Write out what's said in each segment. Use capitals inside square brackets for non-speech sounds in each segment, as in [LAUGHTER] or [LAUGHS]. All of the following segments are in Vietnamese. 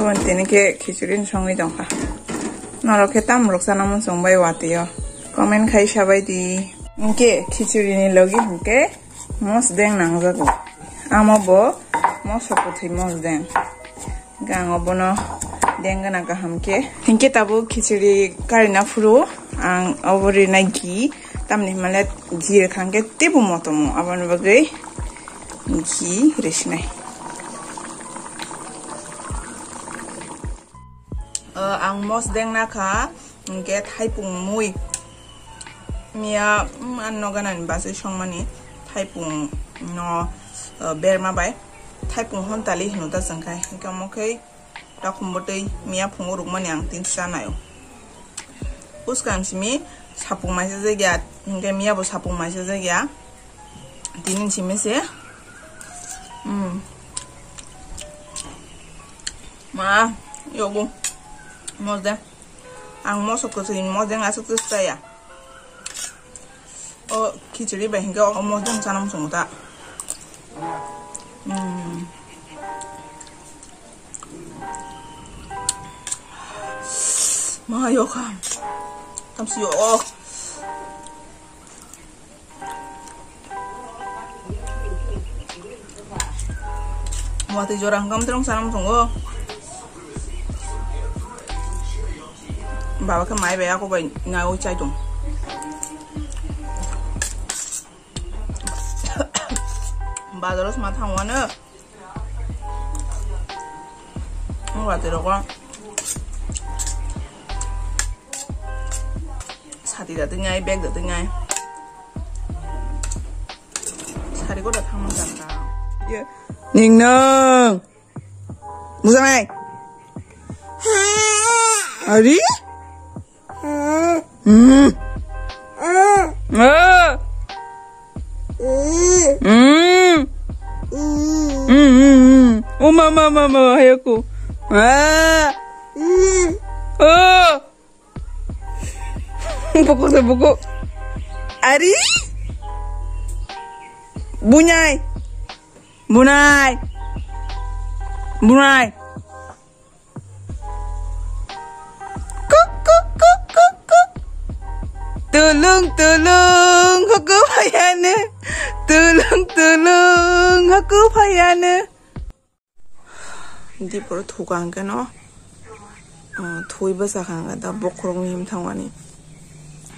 하면 되는 게 খিচুড়ির সঙ্গে দঙ্কা নরকে তাম রোকসানা মন সংবাই ওয়াতিও কমেন্ট খাই সবাই দি কে খিচুড়ি নি লগি হুকে মস দেং নাংজাকু আমব মস পুথি মস দেং গাং অবন দেং না গাহামকে হিংকে তাবু খিচুড়ি কারিনা ফুরু আং অবরি না ঘি তামনি মালে ঘি রেখাঙ্কে তেবু মতমু আবার বাগে ঘি রেসনাই uh, ang mos deng na ka get hai pung mui mia um, ano ganan ba si chong mani hai pung no uh, bear ma bay hai pung hon tali hino ta sang kai kam okay ta kum botei mia pung ruk mani ang tin sa na yo us kam si mi sa pung mai sa ze gya ngay mia bo sa pung mai sa ze gya tinin si mi se um mm. ma yo bu mother. Ang more sokoto in modern tu saya. o kiciribehingga, oh hinga o modern sanam sumuta hmm. ma yo ka. Tam si yo oh. Wati jorang kam terong sanam sungguh Bawa ke mai bayar aku bayi ngau cai dong. Ba terus mata mana? Enggak tidak kok. Sati dah tinggal, bag dah tinggal. Sati kok dah thang macam Yeah. Ninh nương Mua ra này Ở [LAUGHS] đi Ừ Ừ Ừ Ừ Ừ Ừ Oma mama mama hayaku Ah Oh Pukul sa pukul Ari Bunyai Bunai Bunai Cúc Tulong, tulong, ako payana. Tulong, tulong, ako payana. Hindi pero tuga ang gano. Tuiba sa kanga, tabok kong himtang wani.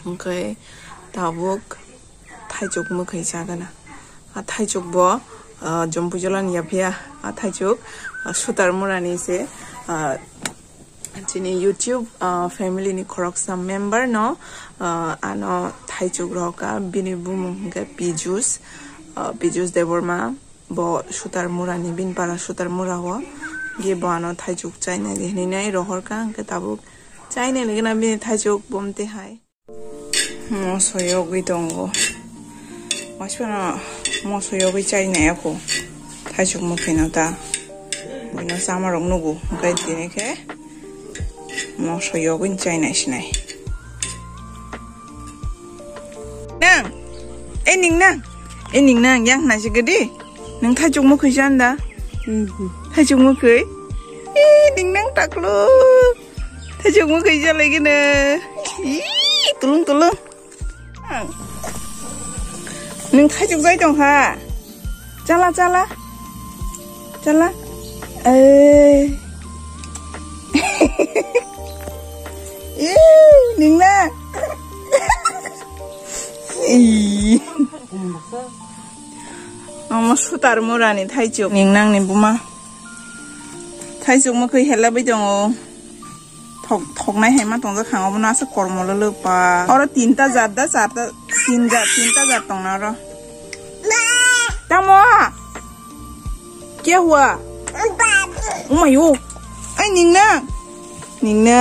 Okay, tabok, tayjok mo kay siya gana. A tayjok bo, jumpujolan yapya. A tayjok, sutar mo rani se, chini youtube family ni khorok sam member no ano thaichuk roka bini bum ga pijus pijus deborma bo sutar murani bin para sutar mura ho ge bo ano thaichuk chaina ge ni nai rohor ka ke tabuk chaina le gna bini thaichuk bomte hai mo soyo gui dongo wasipana mo soyo bi chai na ko thai chuk mo phina ta bueno sama rong nugu kai tine ke mo soyo bin chai na sinai nang e ning nang. E ning nang yang na sigadi nang thai chuk mo khoi jan da? Thai chuk mo khoi e ning nang tak lu. Thai chuk mo khoi jan lagi na tulung tulung. Neng thajok jai dong ha. Jala jala jala ê 닝나 আমার সুতার মোরানি থাইচুক নিংনাং নিবুমা থাইচুক মখৈ হেলাবাই দङ থকনাই হেমা টংজা খাঙাবনা আছে কর্মল লোপা আর তিনটা জাত দা চারটা তিন জাত তিনটা জাত টংনা র তামো কে হুয়া উমায়ু আই নিংনা নিংনা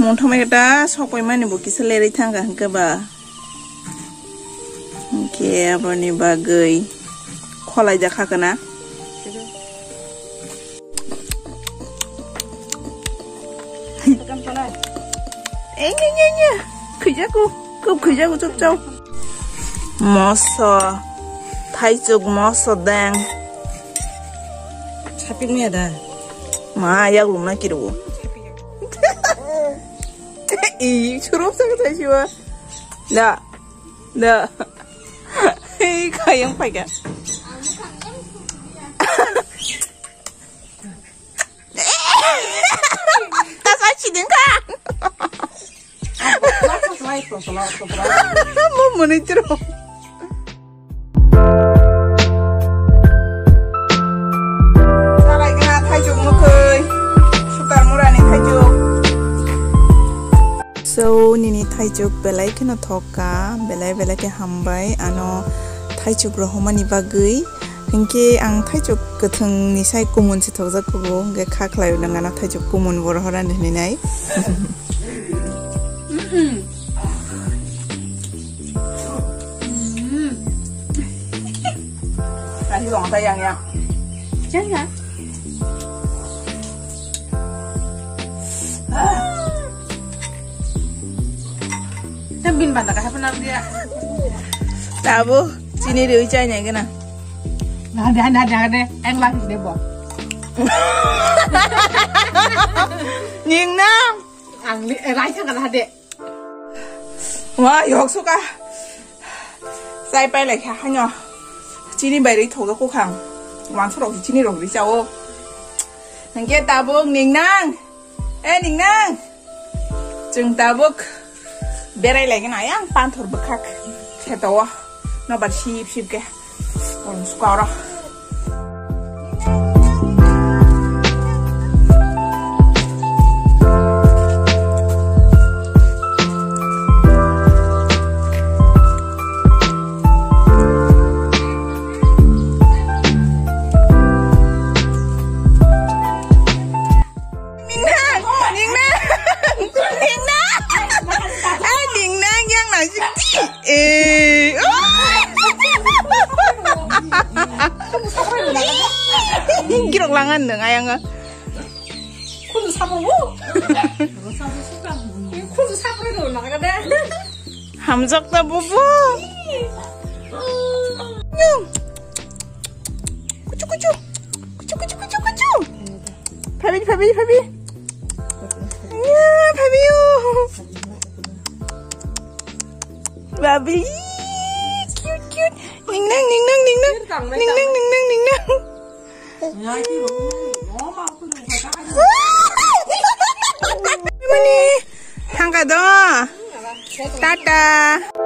mungthamai da sopai mani buki seleri tangga hangka ba oke abro ni bagai kolai jakha kana Ê nhá nhá nhá Khởi giác cô. Cơm khởi giác cô chốc chốc Mó sò. Thái chục mó sò đang biết mẹ đà Mà yak lùm nà kì đồ. 이 초록색 다시 와. 나, 나. 이 가영 파가. 나 사치는 가. 뭐 뭐네 들어. So nini tajuk belai kena thoka belai belai ke hambai ano tajuk rohmani bagai hingke ang tajuk gothong ni sai kumun si thokja kubo hingke khaklai nangana tajuk kumun bor horan ni nai Này, hy vọng tay rằng nha. Chắc hả? Em bin bản là cái phần nào bin banda ka hafna dia? Tabo sini dia ucai nya kena. Đi dah dah dah deh eng lang deh bo ning na ang li eh rai ka dah deh wa yok suka sai pai lai kha hanyo chini bai ri thong ko khang wan sorok chini rong ri chao nang ke tabok ning nang anh ning nang chung tabok Berai lagi nayang pantur bekak. Ketawa. No bar sip sip 에이. 기록 langan nung ayang nga. Kun sa mo. Kun sa mo ro nakada. Hamjak ta bubu. Yung. Kucu kucu. Kucu kucu kucu kucu. Pabi pabi pabi. Ya, pabi yo. babi. Cute cute. Ning nang ning nang ning nang ning nang ning nang ning. Nang ning ning [LAUGHS] Tata.